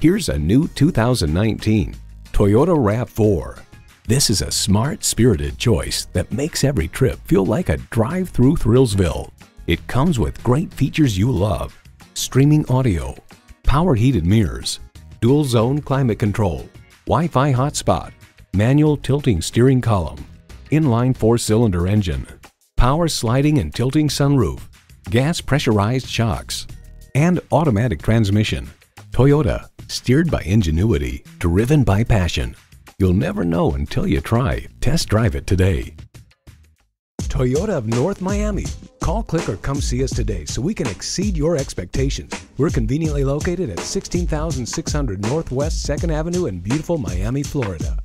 Here's a new 2019 Toyota RAV4. This is a smart, spirited choice that makes every trip feel like a drive through Thrillsville. It comes with great features you love. Streaming audio, power heated mirrors, dual zone climate control, Wi-Fi hotspot, manual tilting steering column, inline four-cylinder engine, power sliding and tilting sunroof, gas pressurized shocks, and automatic transmission. Toyota, steered by ingenuity, driven by passion. You'll never know until you try. Test drive it today. Toyota of North Miami. Call, click, or come see us today so we can exceed your expectations. We're conveniently located at 16600 Northwest 2nd Avenue in beautiful Miami, Florida.